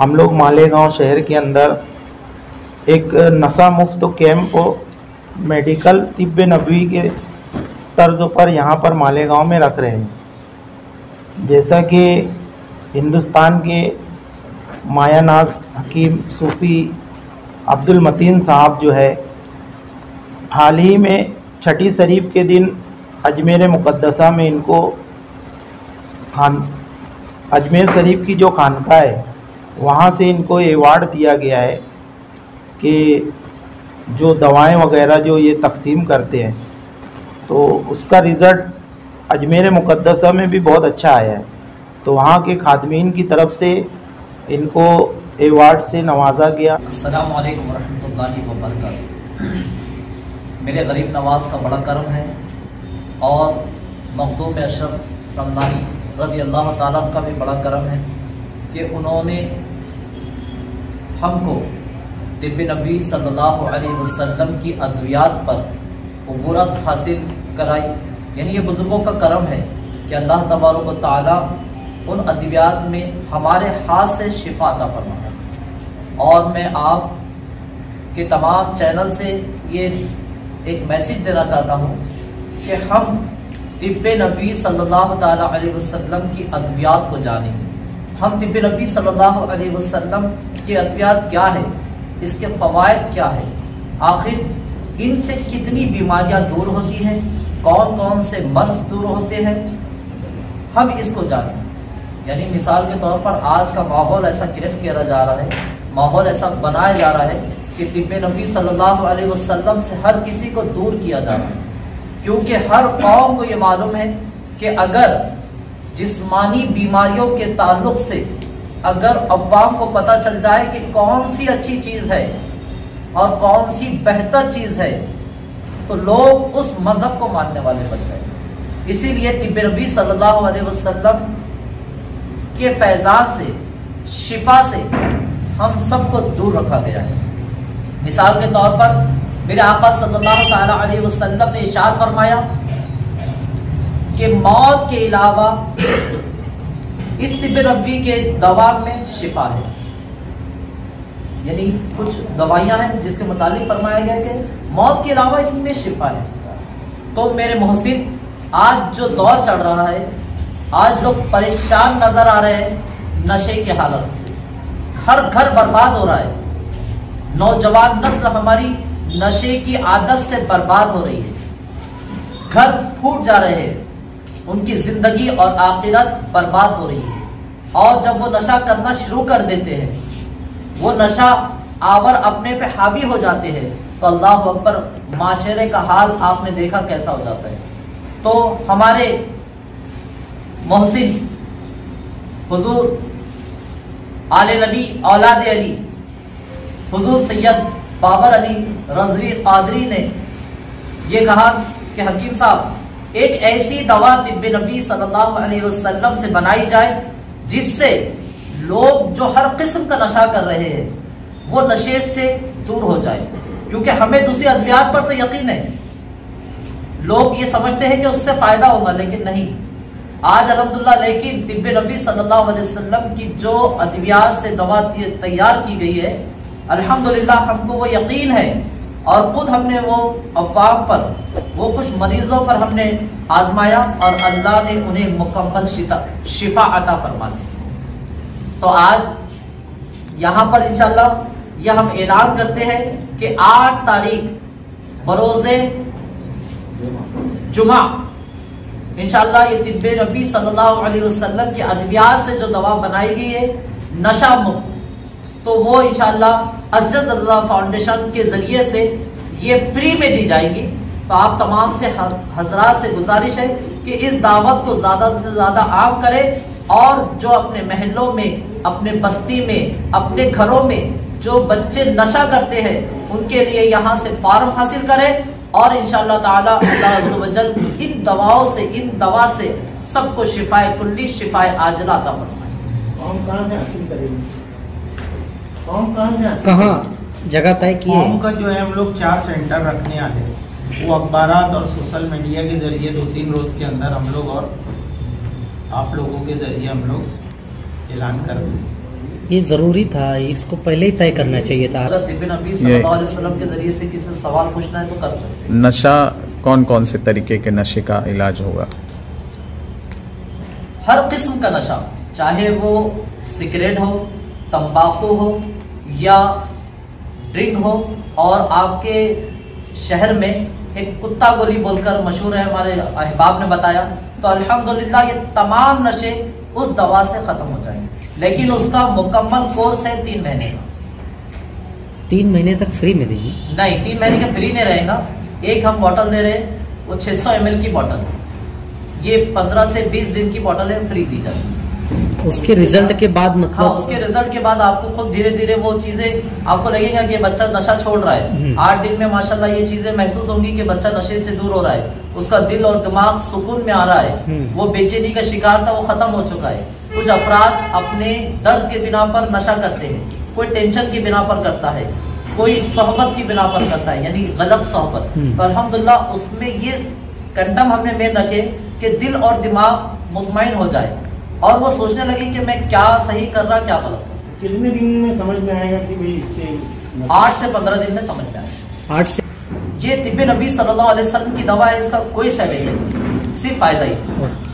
हम लोग मालेगांव शहर के अंदर एक नशा मुक्त कैंप मेडिकल तिब्ब नबी के तर्ज पर यहाँ पर मालेगांव में रख रहे हैं। जैसा कि हिंदुस्तान के मायानाज हकीम सूफ़ी अब्दुल मतीन साहब जो है, हाल ही में छठी शरीफ के दिन अजमेर मुक़द्दसा में इनको खान, अजमेर शरीफ की जो खानका है वहाँ से इनको एवार्ड दिया गया है कि जो दवाएँ वगैरह जो ये तकसीम करते हैं तो उसका रिज़ल्ट अजमेर मुकदसा में भी बहुत अच्छा आया है। तो वहाँ के खादमीन की तरफ़ से इनको एवार्ड से नवाजा गया। मेरे गरीब नवाज़ का बड़ा करम है और मखदूम अशरफ समदानी रदी अल्लाह ताला का भी बड़ा करम है कि उन्होंने हमको तिब नबी वसल्लम की अद्वियात पर उबूरत हासिल कराई। यानी ये बुज़ुर्गों का करम है कि अल्लाह तबारक ताला उन अद्वियात में हमारे हाथ से शिफा अता फरमाया और मैं आप के तमाम चैनल से ये एक मैसेज देना चाहता हूँ कि हम तिब नबी सल्लल्लाहु अलैहि वसल्लम की अद्वियात को जानें हम तिब नबी सल्लल्लाहु अलैहि वसल्लम की अद्वियात क्या है? इसके फ़वाद क्या है? आखिर इनसे कितनी बीमारियाँ दूर होती हैं? कौन कौन से मर्ज दूर होते हैं? हम इसको जानें। यानी मिसाल के तौर पर आज का माहौल ऐसा क्रिएट किया जा रहा है, माहौल ऐसा बनाया जा रहा है कि तिब नबी सल्लल्लाहु से हर किसी को दूर किया जा रहा है। क्योंकि हर कौम को ये मालूम है कि अगर जिस्मानी बीमारियों के ताल्लुक से अगर अवाम को पता चल जाए कि कौन सी अच्छी चीज़ है और कौन सी बेहतर चीज़ है तो लोग उस मज़हब को मानने वाले बन जाए इसीलिए तिब नबी सल्लल्लाहु अलैहि वसल्लम के फैजान से, शिफा से हम सबको दूर रखा गया है। मिसाल के तौर पर मेरे आका सल्लल्लाहु अलैहि वसल्लम ने इशार फरमाया कि मौत के अलावा इस तिब नबी के दवा में शिफा है। यानी कुछ दवाइयाँ हैं जिसके मुतालिक फरमाया गया कि मौत के अलावा इसमें शिफा है। तो मेरे मोहसिन, आज जो दौर चल रहा है, आज लोग परेशान नज़र आ रहे हैं नशे की हालत से। हर घर बर्बाद हो रहा है। नौजवान नस्ल हमारी नशे की आदत से बर्बाद हो रही है। घर फूट जा रहे हैं। उनकी ज़िंदगी और आखिरत बर्बाद हो रही है। और जब वो नशा करना शुरू कर देते हैं, वो नशा आवर अपने पे हावी हो जाते हैं तो अल्लाह अकबर, माशरे का हाल आपने देखा कैसा हो जाता है। तो हमारे मोहसिन, हुजूर, आले नबी, औलाद अली, हुजूर सैयद बाबर अली रजवी कादरी ने ये कहा कि हकीम साहब एक ऐसी दवा तिब नबी वसल्लम से बनाई जाए, जिससे लोग जो हर किस्म का नशा कर रहे हैं, वो नशे से दूर हो जाए। क्योंकि हमें दूसरी अद्वियात पर तो यकीन है। लोग ये समझते हैं कि उससे फ़ायदा होगा, लेकिन नहीं। आज अलहमदुल्ला, लेकिन तिब नबी वसल्लम की जो अद्वियात से दवा तैयार की गई है अल्हम्दुलिल्लाह हमको वो यकीन है, और खुद हमने वो अफवाह पर वो कुछ मरीजों पर हमने आजमाया और अल्लाह ने उन्हें मुकम्मल शिफा अता फरमा दी तो आज यहाँ पर इंशाल्लाह यह हम ऐलान करते हैं कि आठ तारीख बरोज़े जुमा। इंशाल्लाह ये तिब्ब नबी सल्लल्लाहु अलैहि वसल्लम की अद्वियात से जो दवा बनाई गई है नशा मुक्त तो वो इंशाल्लाह अजरत अल्लाह फाउंडेशन के ज़रिए से ये फ्री में दी जाएगी। तो आप तमाम से हजरात से गुजारिश है कि इस दावत को ज़्यादा से ज़्यादा आम करें और जो अपने महलों में अपने बस्ती में अपने घरों में जो बच्चे नशा करते हैं उनके लिए यहाँ से फार्म हासिल करें और इन ताला इन दवाओं से इन दवा से सबको शिफाए कुल्ली शिफाए आजला अता कहाँ जगह तय की है। का जो है हम लोग चार सेंटर रखने वाले वो अखबार और सोशल मीडिया के ज़रिए दो तीन रोज के अंदर हम लोग और आप लोगों के ज़रिए हम लोग ऐलान कर दें। ये ज़रूरी था इसको पहले ही तय करना चाहिए था। वसल्लम के ज़रिए से किसी सवाल पूछना है तो कर सकते हैं। नशा कौन कौन से तरीके के नशे का इलाज होगा? हर किस्म का नशा चाहे वो सिगरेट हो तंबाकू हो या ड्रिंक हो और आपके शहर में एक कुत्ता गोली बोलकर मशहूर है हमारे अहबाब ने बताया। तो अल्हम्दुलिल्लाह ये तमाम नशे उस दवा से खत्म हो जाएँगे। लेकिन उसका मुकम्मल कोर्स है तीन महीने का। तीन महीने तक फ्री में देंगे? नहीं तीन महीने का फ्री नहीं रहेगा। एक हम बॉटल दे रहे हैं वो 600 सौ की बॉटल है। ये 15 से 20 दिन की बॉटल है फ्री दी जाएगी। उसके रिज़ल्ट के बाद मतलब हाँ उसके रिज़ल्ट के बाद आपको खुद धीरे धीरे वो चीज़ें आपको लगेगा कि बच्चा नशा छोड़ रहा है। हम्म। आठ दिन में माशाल्लाह ये चीज़ें महसूस होंगी कि बच्चा नशे से दूर हो रहा है। उसका दिल और दिमाग सुकून में आ रहा है। हम्म। वो बेचैनी का शिकार था वो खत्म हो चुका है। कुछ अफराद अपने दर्द के बिना पर नशा करते हैं। कोई टेंशन के बिना पर करता है। कोई सोहबत की बिना पर करता है यानी गलत सोहबत। हम्म। तो अल्हम्दुलिल्लाह उसमें ये कंटम हमने मेन रखे कि दिल और दिमाग मुतमईन हो जाए। और वो सोचने लगे कि मैं क्या सही कर रहा क्या गलत। कितने दिन में समझ में आएगा कि भाई इससे आठ से पंद्रह दिन में समझ में आएगा। आठ से ये तिब्बे नबी सल्लल्लाहु अलैहि वसल्लम की दवा है इसका कोई साइड इफ़ेक्ट नहीं सिर्फ़ फ़ायदा ही। ओके